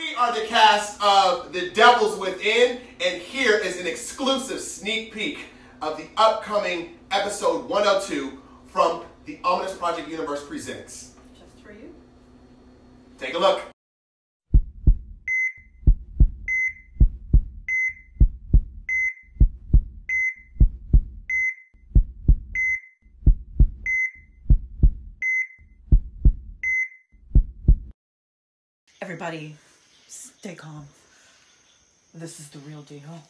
We are the cast of The Devils Within, and here is an exclusive sneak peek of the upcoming episode 102 from the Ominous Project Universe Presents. Just for you. Take a look. Everybody, stay calm. This is the real deal.